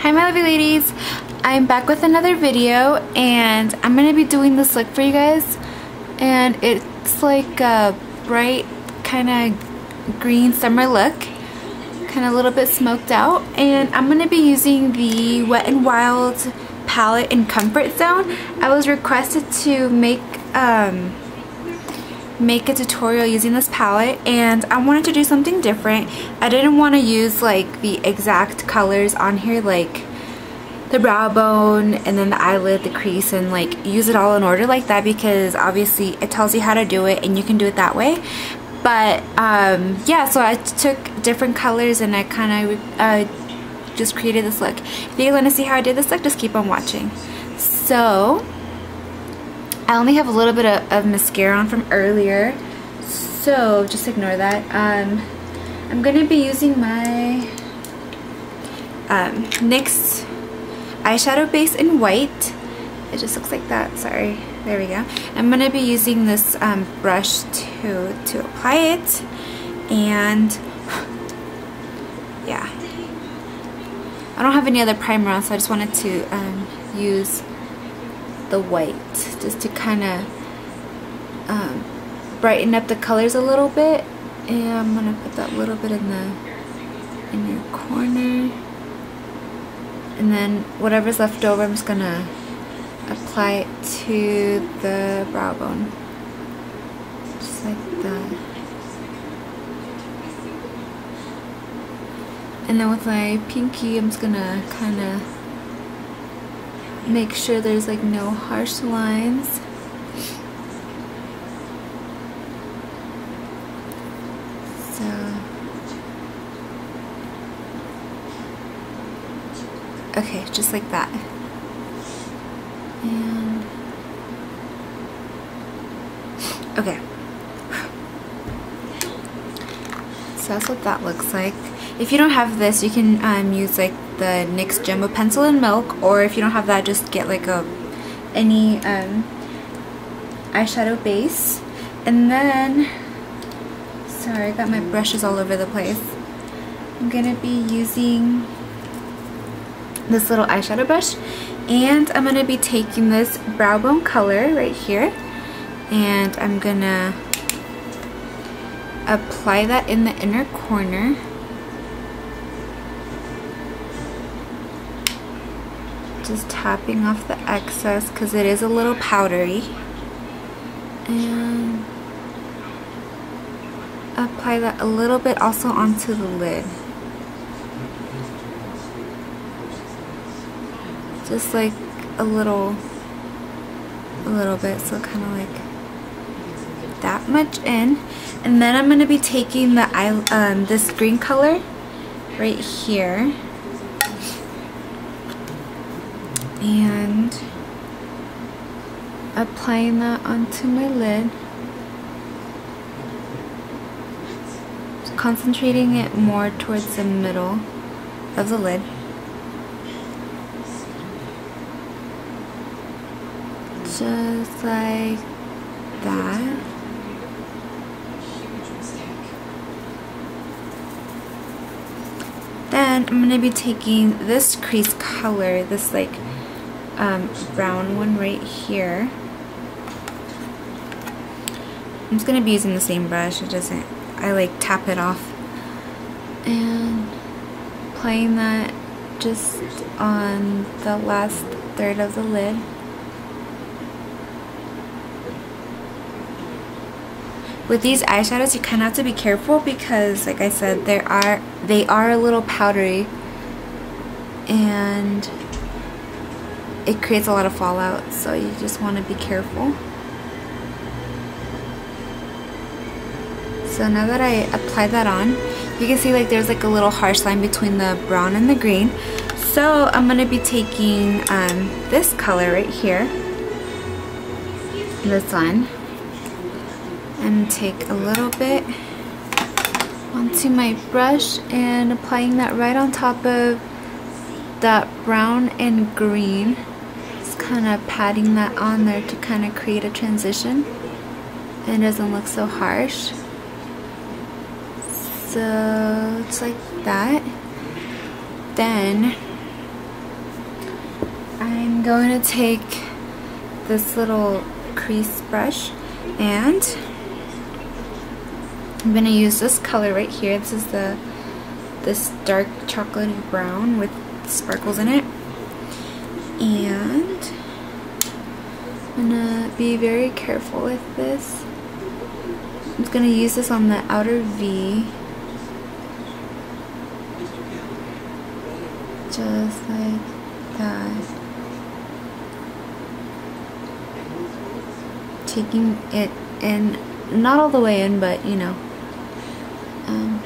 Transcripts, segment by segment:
Hi my lovely ladies, I'm back with another video and I'm going to be doing this look for you guys and it's like a bright kind of green summer look kind of a little bit smoked out and I'm going to be using the Wet n Wild palette in Comfort Zone. I was requested to make um, make a tutorial using this palette and I wanted to do something different. I didn't want to use like the exact colors on here like the brow bone and then the eyelid, the crease and like use it all in order like that because obviously it tells you how to do it and you can do it that way. But um, yeah, so I took different colors and I kind of uh, just created this look. If you want to see how I did this look, just keep on watching. So I only have a little bit of, of mascara on from earlier, so just ignore that. Um, I'm going to be using my um, NYX eyeshadow base in white. It just looks like that, sorry. There we go. I'm going to be using this um, brush to, to apply it, and yeah. I don't have any other primer on, so I just wanted to um, use the white just to kind of um, brighten up the colors a little bit. And I'm gonna put that little bit in the in your corner. And then whatever's left over I'm just gonna apply it to the brow bone. Just like that. And then with my pinky I'm just gonna kind of make sure there's like no harsh lines. So, okay, just like that. And, okay. So that's what that looks like. If you don't have this, you can um, use like the NYX Jumbo Pencil in Milk, or if you don't have that, just get like a any um, eyeshadow base. And then, sorry, I got my brushes all over the place. I'm gonna be using this little eyeshadow brush, and I'm gonna be taking this brow bone color right here, and I'm gonna apply that in the inner corner. just tapping off the excess because it is a little powdery and apply that a little bit also onto the lid just like a little a little bit so kind of like that much in and then I'm going to be taking the um, this green color right here. And applying that onto my lid. Concentrating it more towards the middle of the lid. Just like that then I'm going to be taking this crease color, this like um, brown one right here. I'm just going to be using the same brush. It doesn't, I like tap it off. And playing that just on the last third of the lid. With these eyeshadows, you kind of have to be careful because, like I said, there are they are a little powdery, and it creates a lot of fallout so you just want to be careful. So now that I apply that on you can see like there's like a little harsh line between the brown and the green. So I'm gonna be taking um, this color right here. This one and take a little bit onto my brush and applying that right on top of that brown and green. Just kind of patting that on there to kind of create a transition. And it doesn't look so harsh. So it's like that. Then I'm going to take this little crease brush and I'm going to use this color right here. This is the this dark chocolatey brown with sparkles in it. And I'm going to be very careful with this. I'm just going to use this on the outer V. Just like that. Taking it in, not all the way in, but you know. Um,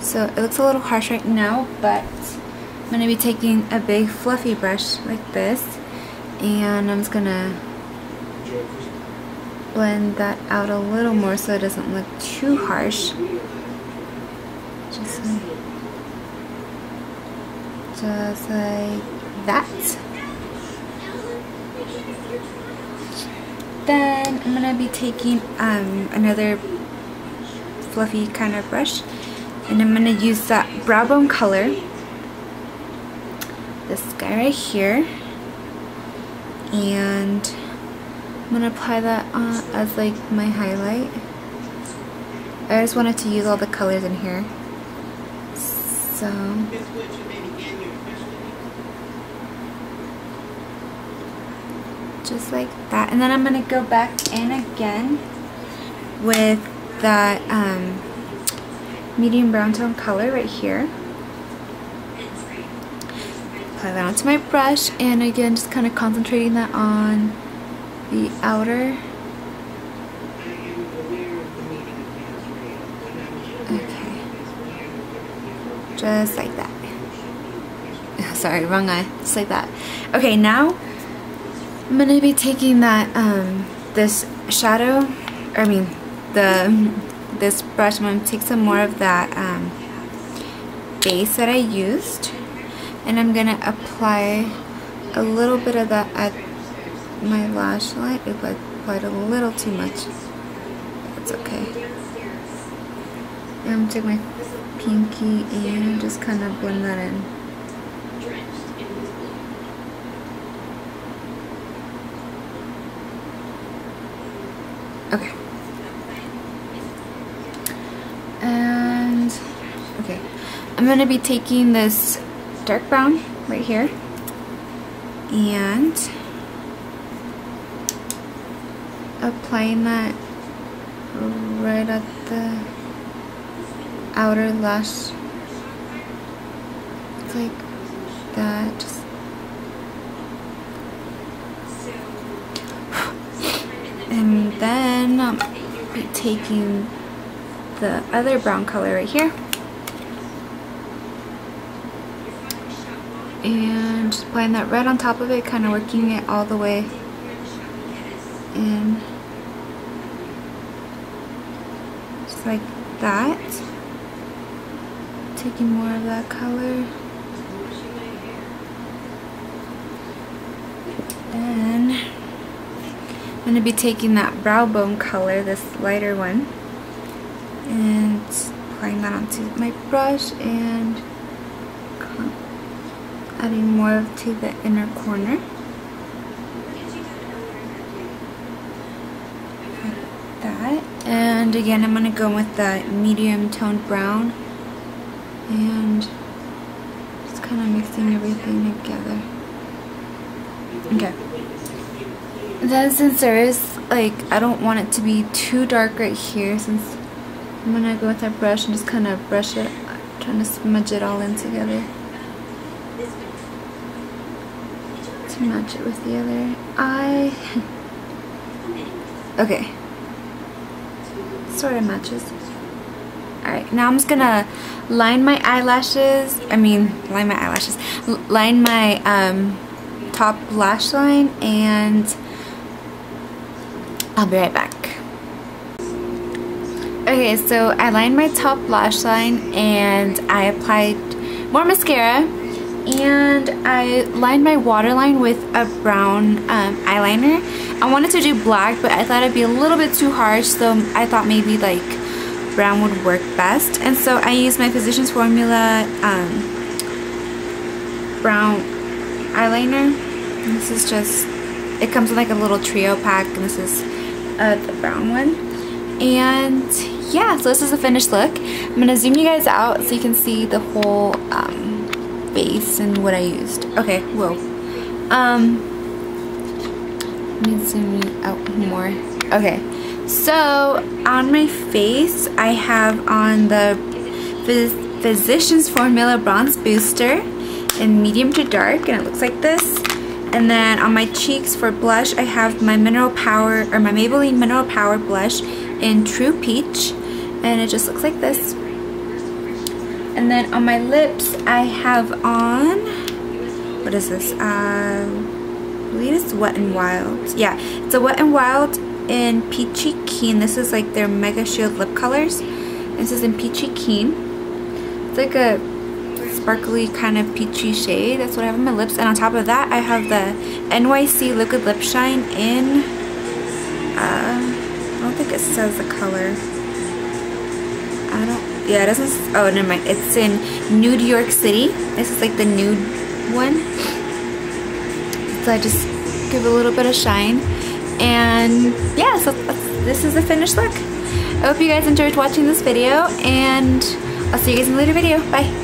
so it looks a little harsh right now, but I'm going to be taking a big fluffy brush like this and I'm just going to blend that out a little more so it doesn't look too harsh. Just like, just like that. Then I'm going to be taking um, another fluffy kind of brush and I'm going to use that brow bone color. This guy right here. And I'm going to apply that on as like my highlight. I just wanted to use all the colors in here. So just like that. And then I'm going to go back in again with that um, medium brown tone color right here. Apply that onto my brush and again just kind of concentrating that on the outer. Okay. Just like that. Sorry wrong eye. Just like that. Okay now I'm gonna be taking that um, this shadow I mean the this brush I'm gonna take some more of that um, base that I used and I'm gonna apply a little bit of that at my lash line. If I applied a little too much, that's okay. I'm gonna take my pinky and just kind of blend that in. Okay. And, okay. I'm going to be taking this dark brown right here and applying that right at the outer lash like that just and then I'll be taking the other brown color right here. And just applying that red on top of it kind of working it all the way in. Just like that. Taking more of that color. I'm going to be taking that brow bone color this lighter one and applying that onto my brush and adding more to the inner corner. That. And again, I'm going to go with that medium toned brown and just kind of mixing everything together. Okay. Then since there is, like, I don't want it to be too dark right here since I'm going to go with that brush and just kind of brush it, trying to smudge it all in together. to match it with the other eye. okay. Sort of matches. Alright, now I'm just gonna line my eyelashes, I mean, line my eyelashes, line my um, top lash line and I'll be right back. Okay, so I lined my top lash line and I applied more mascara and I lined my waterline with a brown um, eyeliner. I wanted to do black but I thought it'd be a little bit too harsh so I thought maybe like brown would work best and so I used my Physicians Formula um, brown eyeliner. This is just, it comes in like a little trio pack and this is uh, the brown one. And yeah, so this is the finished look. I'm to zoom you guys out so you can see the whole um, base and what I used. Okay, whoa. Um, let me zoom you out more. Okay, so on my face, I have on the Physicians Formula Bronze Booster in medium to dark, and it looks like this. And then on my cheeks for blush, I have my Mineral Power, or my Maybelline Mineral Power blush in True Peach, and it just looks like this. And then on my lips, I have on, what is this? Uh, I believe it's Wet n Wild. Yeah, it's a Wet n Wild in Peachy Keen. This is like their Mega Shield lip colors. This is in Peachy Keen. It's like a sparkly kind of peachy shade. That's what I have on my lips. And on top of that, I have the NYC Liquid Lip Shine in, uh, I don't think it says the color. I don't yeah, it doesn't, oh, never mind. It's in Nude York City. This is like the nude one. So I just give a little bit of shine. And yeah, so this is the finished look. I hope you guys enjoyed watching this video and I'll see you guys in a later video. Bye.